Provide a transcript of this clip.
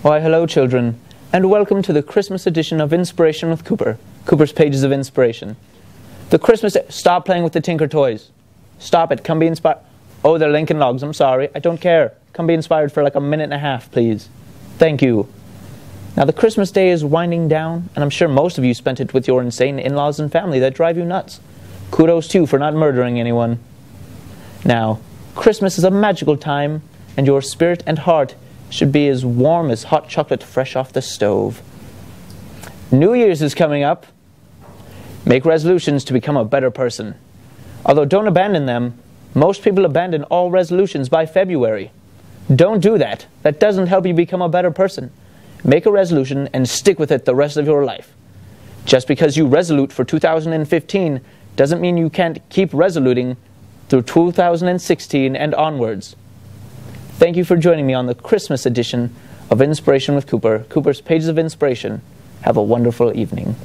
Why, hello, children, and welcome to the Christmas edition of Inspiration with Cooper, Cooper's Pages of Inspiration. The Christmas. Stop playing with the Tinker toys. Stop it. Come be inspired. Oh, they're Lincoln Logs. I'm sorry. I don't care. Come be inspired for like a minute and a half, please. Thank you. Now, the Christmas day is winding down, and I'm sure most of you spent it with your insane in laws and family that drive you nuts. Kudos to you for not murdering anyone. Now, Christmas is a magical time, and your spirit and heart should be as warm as hot chocolate fresh off the stove. New Year's is coming up. Make resolutions to become a better person. Although don't abandon them, most people abandon all resolutions by February. Don't do that. That doesn't help you become a better person. Make a resolution and stick with it the rest of your life. Just because you resolute for 2015 doesn't mean you can't keep resoluting through 2016 and onwards. Thank you for joining me on the Christmas edition of Inspiration with Cooper, Cooper's Pages of Inspiration. Have a wonderful evening.